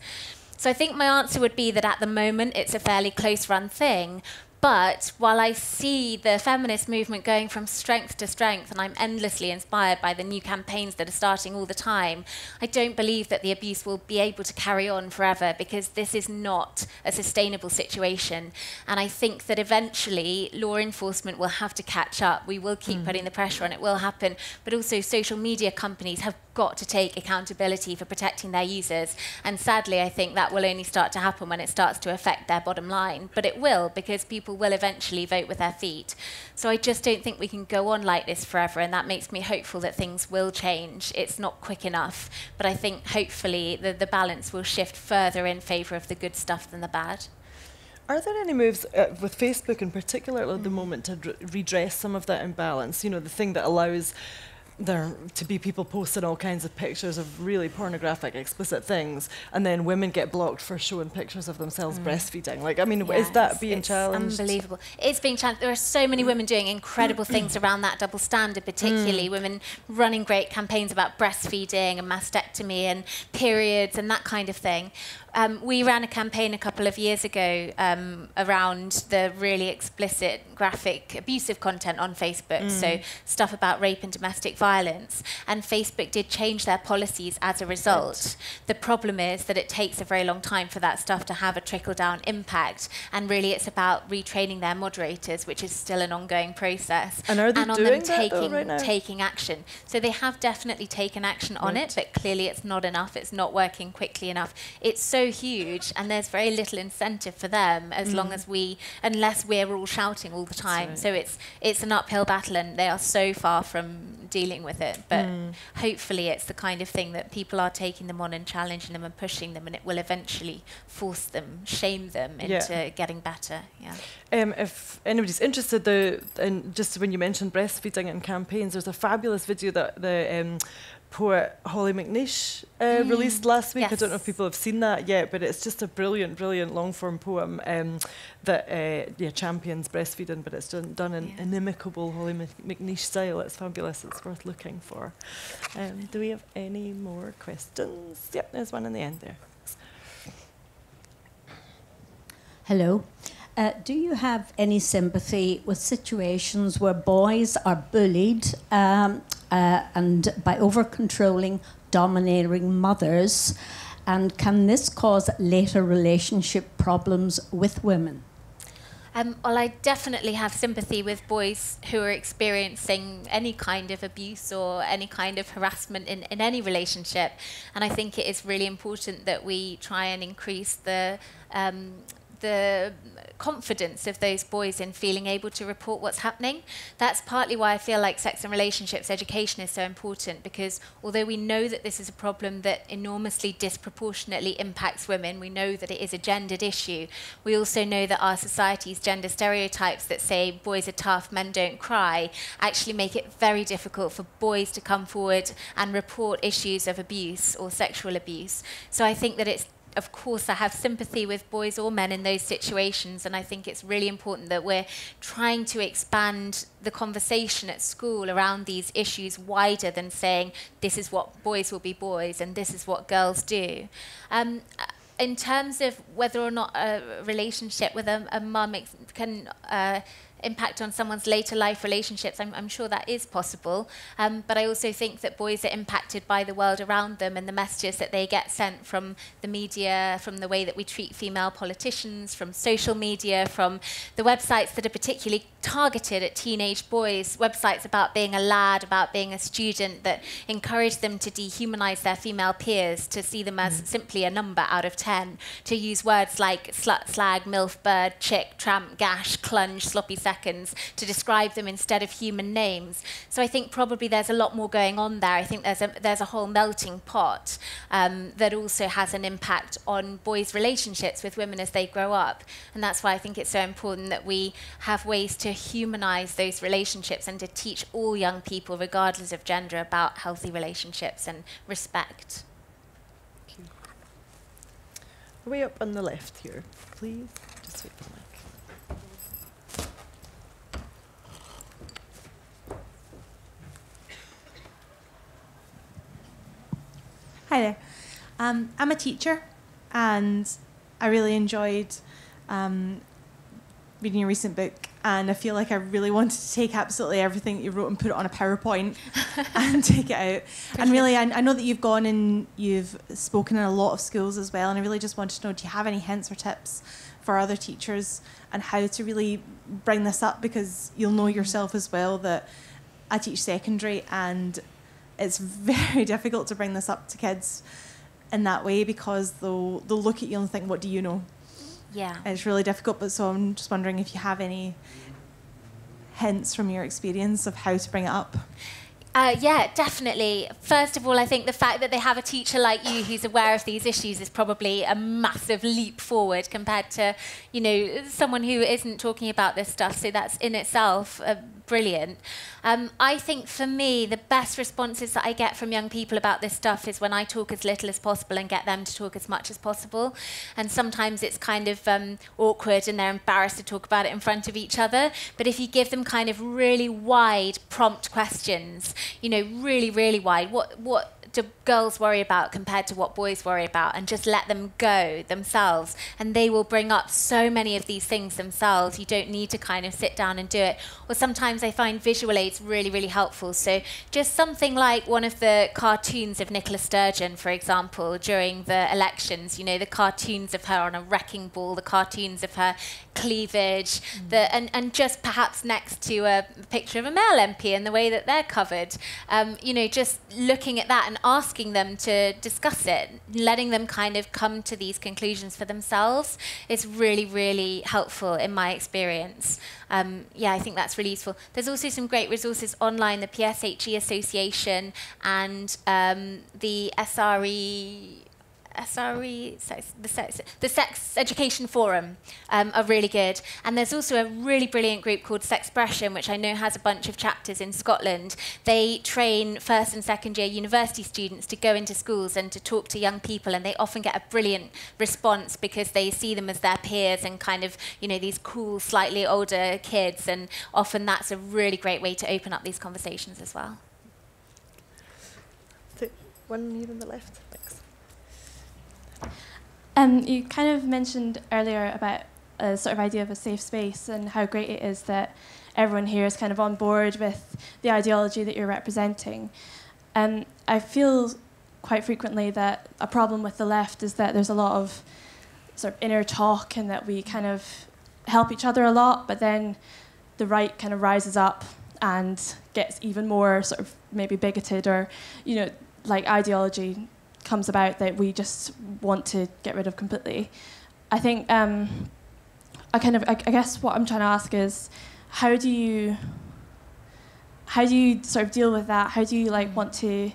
So I think my answer would be that at the moment it's a fairly close run thing, but while I see the feminist movement going from strength to strength, and I'm endlessly inspired by the new campaigns that are starting all the time, I don't believe that the abuse will be able to carry on forever because this is not a sustainable situation. And I think that eventually law enforcement will have to catch up. We will keep mm. putting the pressure on, it will happen. But also, social media companies have got to take accountability for protecting their users. And sadly, I think that will only start to happen when it starts to affect their bottom line. But it will, because people will eventually vote with their feet. So I just don't think we can go on like this forever, and that makes me hopeful that things will change. It's not quick enough, but I think hopefully the, the balance will shift further in favour of the good stuff than the bad. Are there any moves uh, with Facebook in particular at the mm. moment to redress some of that imbalance? You know, the thing that allows there to be people posting all kinds of pictures of really pornographic, explicit things, and then women get blocked for showing pictures of themselves mm. breastfeeding. Like, I mean, yes, is that being it's challenged? Unbelievable. It's being challenged. There are so many women doing incredible things around that double standard, particularly mm. women running great campaigns about breastfeeding and mastectomy and periods and that kind of thing. Um, we ran a campaign a couple of years ago um, around the really explicit, graphic, abusive content on Facebook. Mm. So stuff about rape and domestic violence. And Facebook did change their policies as a result. Right. The problem is that it takes a very long time for that stuff to have a trickle down impact. And really, it's about retraining their moderators, which is still an ongoing process. And are they and on doing them taking, right now? taking action. So they have definitely taken action right. on it, but clearly it's not enough. It's not working quickly enough. It's so huge, and there's very little incentive for them as mm. long as we, unless we're all shouting all the time. Right. So it's it's an uphill battle, and they are so far from dealing with it. But mm. hopefully, it's the kind of thing that people are taking them on and challenging them and pushing them, and it will eventually force them, shame them into yeah. getting better. Yeah. Um, if anybody's interested, the and just when you mentioned breastfeeding and campaigns, there's a fabulous video that the um, poet Hollie McNish uh, mm. released last week. Yes. I don't know if people have seen that yet, but it's just a brilliant, brilliant long form poem um, that uh, yeah, champions breastfeeding, but it's done, done in yeah. inimicable Hollie McNish style. It's fabulous. It's worth looking for. Um, do we have any more questions? Yep, there's one in the end there. Hello. Uh, do you have any sympathy with situations where boys are bullied um, uh, and by over controlling, domineering mothers, And can this cause later relationship problems with women? Um, well, I definitely have sympathy with boys who are experiencing any kind of abuse or any kind of harassment in, in any relationship. And I think it is really important that we try and increase the um, the confidence of those boys in feeling able to report what's happening. That's partly why I feel like sex and relationships education is so important because although we know that this is a problem that enormously disproportionately impacts women, we know that it is a gendered issue. We also know that our society's gender stereotypes that say boys are tough, men don't cry, actually make it very difficult for boys to come forward and report issues of abuse or sexual abuse. So I think that it's of course, I have sympathy with boys or men in those situations, and I think it's really important that we're trying to expand the conversation at school around these issues wider than saying this is what boys will be boys and this is what girls do. Um, in terms of whether or not a relationship with a, a mum can uh, impact on someone's later life relationships. I'm, I'm sure that is possible. Um, but I also think that boys are impacted by the world around them and the messages that they get sent from the media, from the way that we treat female politicians, from social media, from the websites that are particularly targeted at teenage boys, websites about being a lad, about being a student, that encourage them to dehumanize their female peers, to see them as mm. simply a number out of 10, to use words like slut, slag, milf, bird, chick, tramp, gash, clunge, sloppy sex seconds to describe them instead of human names. So I think probably there's a lot more going on there. I think there's a, there's a whole melting pot um, that also has an impact on boys' relationships with women as they grow up. And that's why I think it's so important that we have ways to humanize those relationships and to teach all young people, regardless of gender, about healthy relationships and respect. Way up on the left here, please. Just wait for. Hi there. Um, I'm a teacher, and I really enjoyed um, reading your recent book. And I feel like I really wanted to take absolutely everything that you wrote and put it on a PowerPoint and take it out. And really, I, I know that you've gone and you've spoken in a lot of schools as well. And I really just wanted to know do you have any hints or tips for other teachers and how to really bring this up? Because you'll know yourself as well that I teach secondary and it's very difficult to bring this up to kids in that way because they'll they'll look at you and think, "What do you know?" Yeah, it's really difficult. But so I'm just wondering if you have any hints from your experience of how to bring it up. Uh, yeah, definitely. First of all, I think the fact that they have a teacher like you who's aware of these issues is probably a massive leap forward compared to, you know, someone who isn't talking about this stuff. So that's in itself uh, brilliant. Um, I think for me, the best responses that I get from young people about this stuff is when I talk as little as possible and get them to talk as much as possible. And sometimes it's kind of um, awkward and they're embarrassed to talk about it in front of each other. But if you give them kind of really wide prompt questions, you know, really, really wide, what, what do girls worry about compared to what boys worry about and just let them go themselves. And they will bring up so many of these things themselves. You don't need to kind of sit down and do it. Or sometimes i find visual aids really really helpful. So just something like one of the cartoons of nicola sturgeon for example during the elections you know the cartoons of her on a wrecking ball the cartoons of her cleavage mm. the, and, and just perhaps next to a picture of a male mp and the way that they're covered. Um, you know just looking at that and asking them to discuss it, letting them kind of come to these conclusions for themselves is really, really helpful in my experience. Um, yeah, I think that's really useful. There's also some great resources online, the PSHE Association and um, the SRE SRE, sex, the, sex, the Sex Education Forum um, are really good. And there's also a really brilliant group called Sexpression, which I know has a bunch of chapters in Scotland. They train first and second year university students to go into schools and to talk to young people, and they often get a brilliant response because they see them as their peers and kind of, you know, these cool, slightly older kids. And often that's a really great way to open up these conversations as well. One here on the left. Um, you kind of mentioned earlier about a sort of idea of a safe space and how great it is that everyone here is kind of on board with the ideology that you're representing. Um, I feel quite frequently that a problem with the left is that there's a lot of sort of inner talk and that we kind of help each other a lot, but then the right kind of rises up and gets even more sort of maybe bigoted or, you know, like ideology comes about that we just want to get rid of completely. I think um, I kind of I, I guess what I'm trying to ask is how do you how do you sort of deal with that? How do you like want to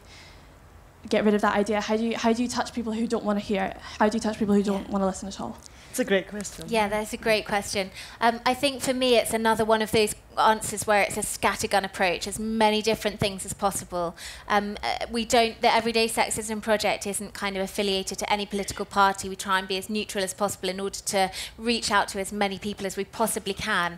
get rid of that idea? How do you how do you touch people who don't want to hear it? How do you touch people who don't Yeah. want to listen at all? It's a great question. Yeah, that's a great question. Um, I think for me, it's another one of those answers where it's a scattergun approach, as many different things as possible. Um, uh, we don't, the Everyday Sexism Project isn't kind of affiliated to any political party. We try and be as neutral as possible in order to reach out to as many people as we possibly can.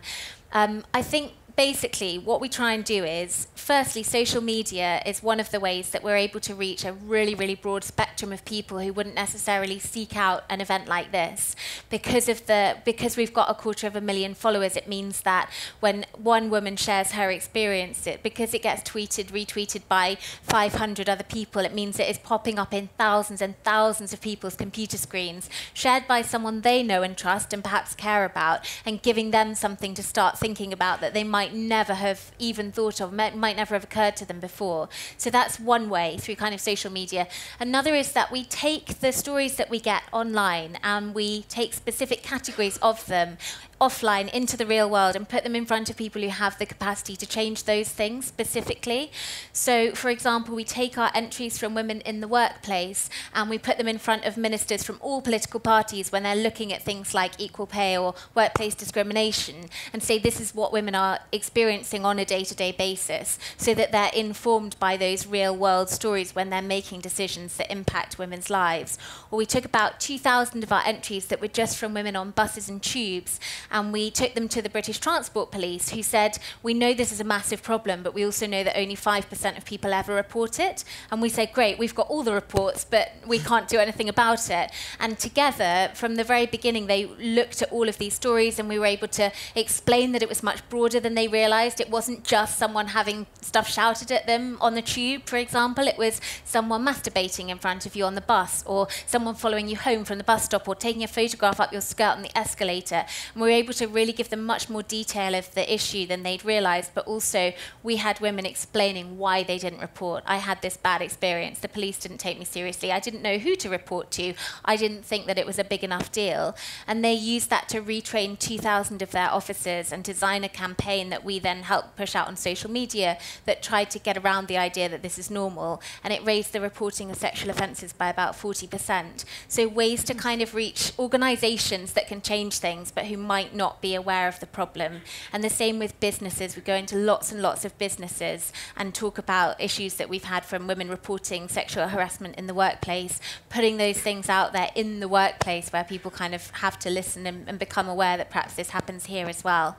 Um, I think basically what we try and do is firstly social media is one of the ways that we're able to reach a really really broad spectrum of people who wouldn't necessarily seek out an event like this. Because of the because we've got a quarter of a million followers it means that when one woman shares her experience it because it gets tweeted retweeted by 500 other people it means it is popping up in thousands and thousands of people's computer screens shared by someone they know and trust and perhaps care about and giving them something to start thinking about that they might never have even thought of might, might never have occurred to them before. So that's one way through kind of social media. Another is that we take the stories that we get online and we take specific categories of them offline into the real world and put them in front of people who have the capacity to change those things specifically. So, for example, we take our entries from women in the workplace and we put them in front of ministers from all political parties when they're looking at things like equal pay or workplace discrimination and say this is what women are experiencing on a day to day basis so that they're informed by those real world stories when they're making decisions that impact women's lives. Or we took about 2,000 of our entries that were just from women on buses and tubes and we took them to the British Transport Police, who said, We know this is a massive problem, but we also know that only 5% of people ever report it. And we said, Great, we've got all the reports, but we can't do anything about it. And together, from the very beginning, they looked at all of these stories, and we were able to explain that it was much broader than they realised. It wasn't just someone having stuff shouted at them on the tube, for example, it was someone masturbating in front of you on the bus, or someone following you home from the bus stop, or taking a photograph up your skirt on the escalator. And we were able to really give them much more detail of the issue than they'd realised, but also we had women explaining why they didn't report. I had this bad experience. The police didn't take me seriously. I didn't know who to report to. I didn't think that it was a big enough deal. And they used that to retrain 2,000 of their officers and design a campaign that we then helped push out on social media that tried to get around the idea that this is normal. And it raised the reporting of sexual offences by about 40%. So ways to kind of reach organisations that can change things, but who might not be aware of the problem. And the same with businesses. We go into lots and lots of businesses and talk about issues that we've had from women reporting sexual harassment in the workplace, putting those things out there in the workplace where people kind of have to listen and, and become aware that perhaps this happens here as well.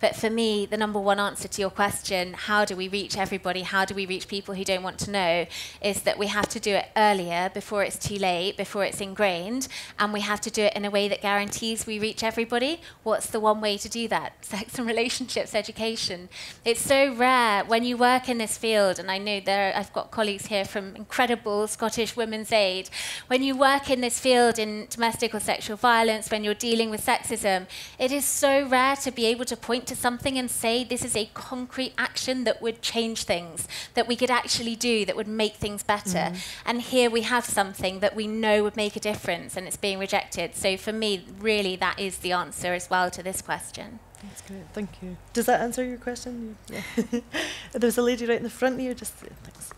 But for me, the number one answer to your question, how do we reach everybody? How do we reach people who don't want to know? Is that we have to do it earlier before it's too late, before it's ingrained, and we have to do it in a way that guarantees we reach everybody. What's the one way to do that? Sex and relationships education. It's so rare when you work in this field, and I know there I've got colleagues here from incredible Scottish Women's Aid. When you work in this field in domestic or sexual violence, when you're dealing with sexism, it is so rare to be able to point to something and say this is a concrete action that would change things, that we could actually do, that would make things better. Mm-hmm. And here we have something that we know would make a difference, and it's being rejected. So for me, really, that is the answer as well to this question. That's great. Thank you. Does that answer your question? Yeah. There's a lady right in the front here. Just thanks.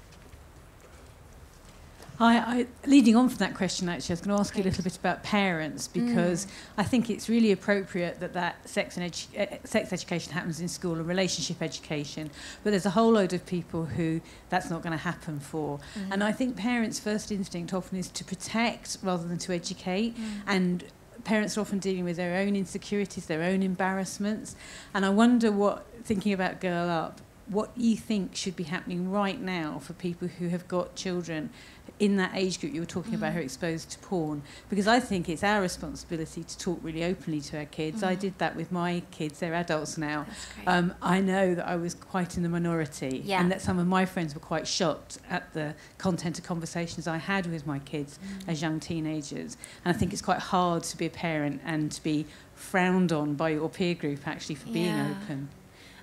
I, I, leading on from that question, actually, I was going to ask you a little bit about parents mm. because I think it's really appropriate that that sex and edu- eh, eh, sex education happens in school and relationship education. But there's a whole load of people who that's not going to happen for. Mm. And I think parents' first instinct often is to protect rather than to educate. Mm. And parents are often dealing with their own insecurities, their own embarrassments. And I wonder what, thinking about Girl Up, what you think should be happening right now for people who have got children in that age group you were talking mm. about who are exposed to porn because I think it's our responsibility to talk really openly to our kids. Mm. I did that with my kids; they're adults now. Um, I know that I was quite in the minority, yeah. and that some of my friends were quite shocked at the content of conversations I had with my kids mm. as young teenagers. And I think it's quite hard to be a parent and to be frowned on by your peer group actually for being yeah. open.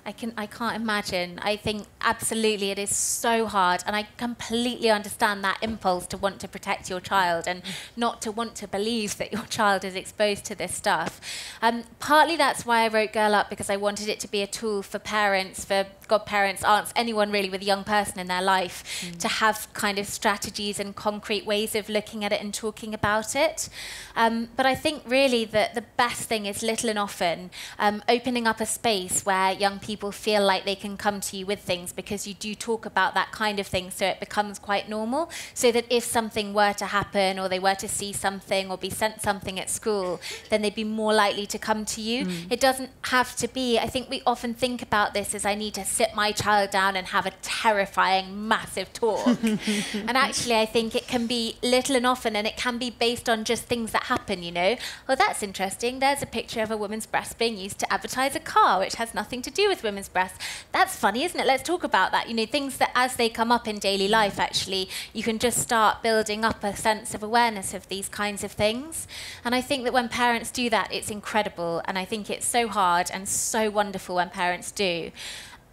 I can I can't imagine. I think absolutely it is so hard and I completely understand that impulse to want to protect your child and not to want to believe that your child is exposed to this stuff. Um, partly that's why I wrote Girl Up because I wanted it to be a tool for parents, for godparents, aunts, anyone really with a young person in their life mm. to have kind of strategies and concrete ways of looking at it and talking about it. Um, but I think really that the best thing is little and often um, opening up a space where young people people feel like they can come to you with things because you do talk about that kind of thing so it becomes quite normal. So that if something were to happen or they were to see something or be sent something at school, then they'd be more likely to come to you. Mm. It doesn't have to be, I think we often think about this as I need to sit my child down and have a terrifying, massive talk. and actually, I think it can be little and often, and it can be based on just things that happen, you know. Well, that's interesting. There's a picture of a woman's breast being used to advertise a car, which has nothing to do with women's breasts. That's funny, isn't it? Let's talk about that. You know, things that as they come up in daily life, actually, you can just start building up a sense of awareness of these kinds of things. And I think that when parents do that, it's incredible. And I think it's so hard and so wonderful when parents do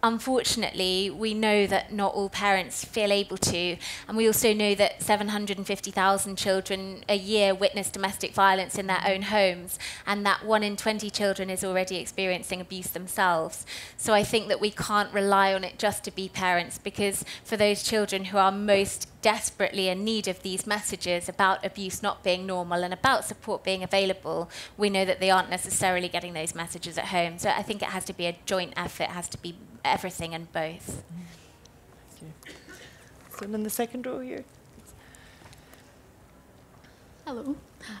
unfortunately, we know that not all parents feel able to, and we also know that 750,000 children a year witness domestic violence in their own homes, and that one in 20 children is already experiencing abuse themselves. So I think that we can't rely on it just to be parents, because for those children who are most desperately in need of these messages about abuse not being normal and about support being available, we know that they aren't necessarily getting those messages at home. So I think it has to be a joint effort, it has to be everything and both. Thank you. So in the second row here. Hello.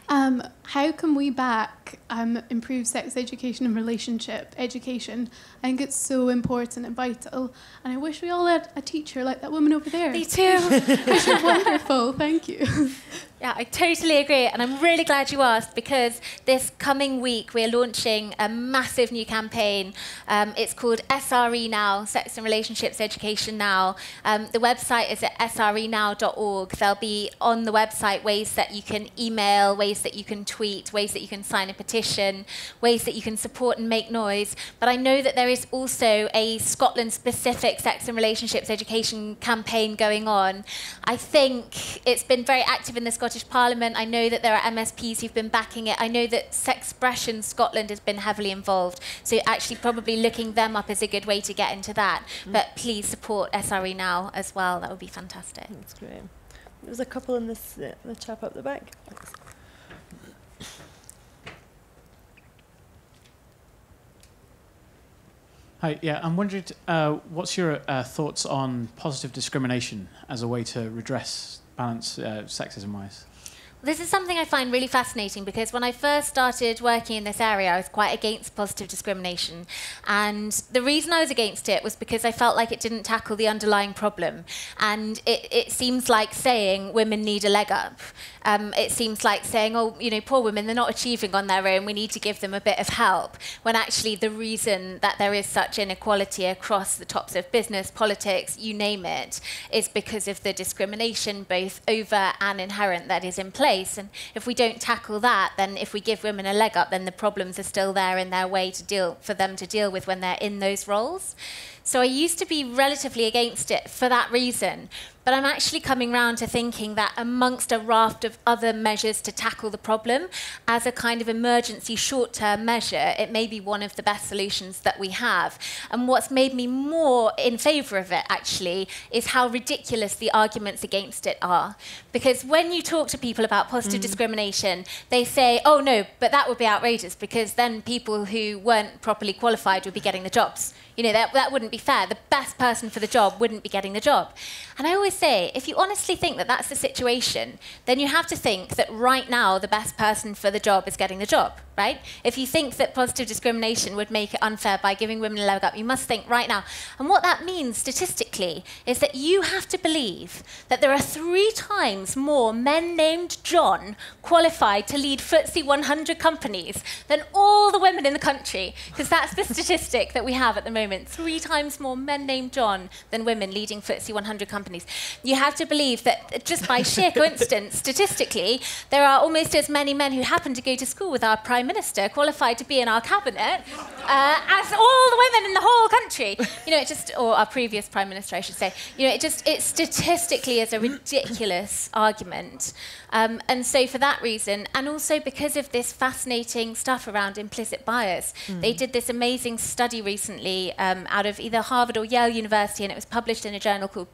Um, how can we back um, improve sex education and relationship education? I think it's so important and vital. And I wish we all had a teacher like that woman over there. Me too. She's wonderful. Thank you. Yeah, I totally agree. And I'm really glad you asked because this coming week we're launching a massive new campaign. Um, it's called SRE Now, Sex and Relationships Education Now. Um, the website is at srenow.org. There'll be on the website ways that you can email, ways that you can tweet, ways that you can sign a petition, ways that you can support and make noise. But I know that there is also a Scotland specific sex and relationships education campaign going on. I think it's been very active in the Scottish Scottish Parliament. I know that there are MSPs who've been backing it. I know that Sexpression Scotland has been heavily involved. So actually probably looking them up is a good way to get into that. Mm. But please support SRE now as well. That would be fantastic. That's great. There's a couple in this, uh, the chap up the back. Thanks. Hi, yeah, I'm wondering uh, what's your uh, thoughts on positive discrimination as a way to redress balance uh, sexism wise? This is something I find really fascinating because when I first started working in this area, I was quite against positive discrimination. And the reason I was against it was because I felt like it didn't tackle the underlying problem. And it, it seems like saying women need a leg up. Um, it seems like saying, oh, you know, poor women, they're not achieving on their own, we need to give them a bit of help. When actually the reason that there is such inequality across the tops of business, politics, you name it, is because of the discrimination, both over and inherent, that is in place And if we don't tackle that, then if we give women a leg up, then the problems are still there in their way to deal for them to deal with when they're in those roles. So I used to be relatively against it for that reason. But I'm actually coming round to thinking that amongst a raft of other measures to tackle the problem, as a kind of emergency short term measure, it may be one of the best solutions that we have. And what's made me more in favour of it, actually, is how ridiculous the arguments against it are. Because when you talk to people about positive mm. discrimination, they say, oh no, but that would be outrageous because then people who weren't properly qualified would be getting the jobs You know, that, that wouldn't be fair. The best person for the job wouldn't be getting the job. And I always say, if you honestly think that that's the situation, then you have to think that right now the best person for the job is getting the job, right? If you think that positive discrimination would make it unfair by giving women a leg up, you must think right now. And what that means statistically is that you have to believe that there are three times more men named John qualified to lead FTSE 100 companies than all the women in the country, because that's the statistic that we have at the moment. Three times more men named John than women leading FTSE 100 companies. You have to believe that just by sheer coincidence, statistically, there are almost as many men who happen to go to school with our Prime Minister qualified to be in our cabinet uh, as all the women in the whole country. You know, it just, or our previous Prime Minister, I should say. You know, it just, it statistically is a ridiculous argument. Um, and so, for that reason, and also because of this fascinating stuff around implicit bias, mm. they did this amazing study recently um, out of either Harvard or Yale University, and it was published in a journal called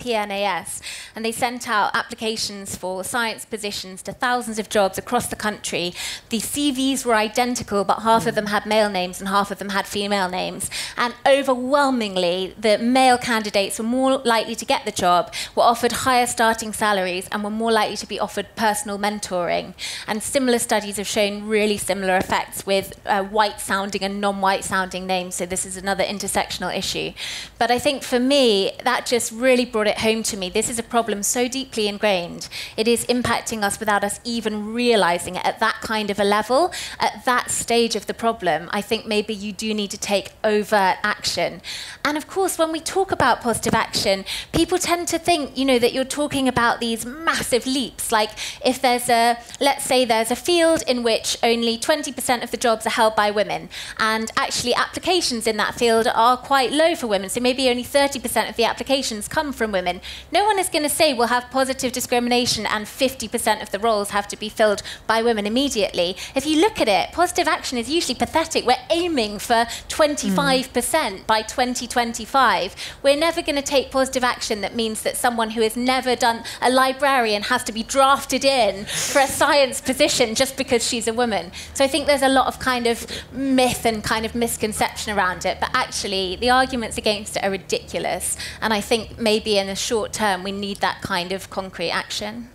And they sent out applications for science positions to thousands of jobs across the country. The CVs were identical, but half of them had male names and half of them had female names. And overwhelmingly, the male candidates were more likely to get the job, were offered higher starting salaries, and were more likely to be offered personal personal mentoring. And similar studies have shown really similar effects with uh, white sounding and non white sounding names. So this is another intersectional issue. But I think for me, that just really brought it home to me. This is a problem so deeply ingrained. It is impacting us without us even realizing it at that kind of a level, at that stage of the problem. I think maybe you do need to take overt action. And of course, when we talk about positive action, people tend to think, you know, that you're talking about these massive leaps. Like if if there's a, let's say there's a field in which only 20% of the jobs are held by women, and actually applications in that field are quite low for women, so maybe only 30% of the applications come from women, no one is going to say we'll have positive discrimination and 50% of the roles have to be filled by women immediately. If you look at it, positive action is usually pathetic. We're aiming for 25% mm. by 2025. We're never going to take positive action that means that someone who has never done a librarian has to be drafted in for a science position just because she's a woman. So I think there's a lot of kind of myth and kind of misconception around it. But actually, the arguments against it are ridiculous. And I think maybe in the short term, we need that kind of concrete action.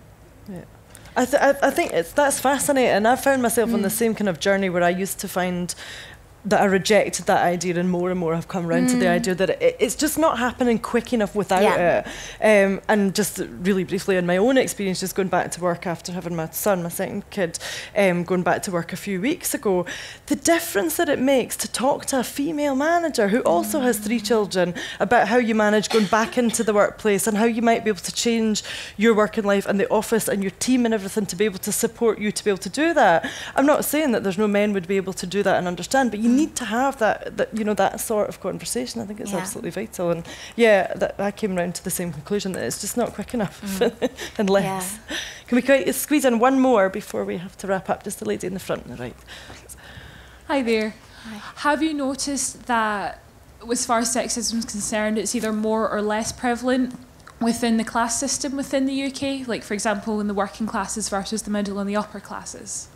Yeah. I, th- I, think it's, that's fascinating. I found myself mm. on the mm. same kind of journey where I used to find that I rejected that idea, and more and more have come around mm. to the mm. idea that it, it's just not happening quick enough without yeah. it. Um, and just really briefly, in my own experience, just going back to work after having my son, my second kid, um, going back to work a few weeks ago, the difference that it makes to talk to a female manager who also mm. has three mm. children about how you manage going back into the workplace and how you might be able to change your working life and the office and your team and everything to be able to support you to be able to do that. I'm not saying that there's no men would be able to do that and understand, but you need to have that, that you know that sort of conversation. I think it's yeah. absolutely vital. And yeah, that, I came around to the same conclusion that it's just not quick enough mm. unless. Yeah. Can we squeeze in one more before we have to wrap up? Just the lady in the front on the right. Hi there. Hi. Have you noticed that, as far as sexism is concerned, it's either more or less prevalent within the class system within the UK? Like, for example, in the working classes versus the middle and the upper classes?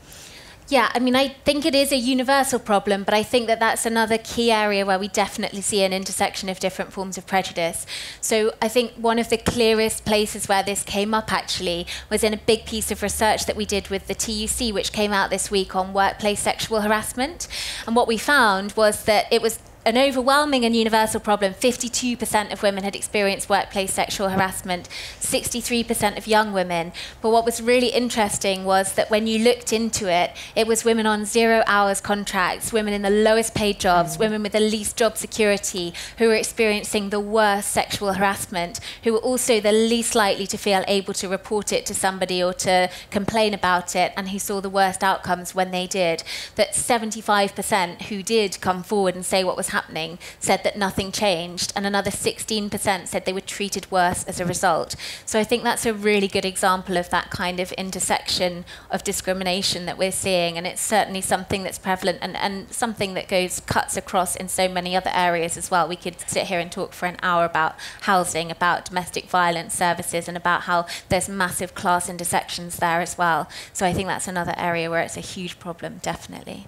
Yeah, I mean, I think it is a universal problem, but I think that that's another key area where we definitely see an intersection of different forms of prejudice. So I think one of the clearest places where this came up actually was in a big piece of research that we did with the TUC, which came out this week on workplace sexual harassment. And what we found was that it was an overwhelming and universal problem. 52% of women had experienced workplace sexual harassment, 63% of young women. But what was really interesting was that when you looked into it, it was women on zero hours contracts, women in the lowest paid jobs, mm. women with the least job security who were experiencing the worst sexual harassment, who were also the least likely to feel able to report it to somebody or to complain about it, and who saw the worst outcomes when they did. That 75% who did come forward and say what was happening happening said that nothing changed, and another 16% said they were treated worse as a result. So I think that's a really good example of that kind of intersection of discrimination that we're seeing, and it's certainly something that's prevalent and, and something that goes cuts across in so many other areas as well. We could sit here and talk for an hour about housing, about domestic violence services, and about how there's massive class intersections there as well. So I think that's another area where it's a huge problem, definitely.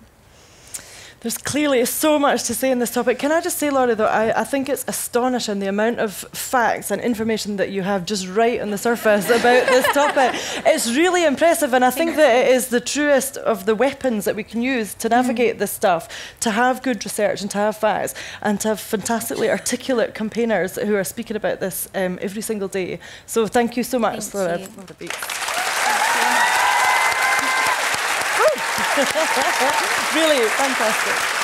There's clearly so much to say in this topic. Can I just say, Laura, though, I, I think it's astonishing the amount of facts and information that you have just right on the surface about this topic. It's really impressive, and I think that it is the truest of the weapons that we can use to navigate mm. this stuff, to have good research and to have facts, and to have fantastically articulate campaigners who are speaking about this um, every single day. So thank you so much, Laura. really fantastic.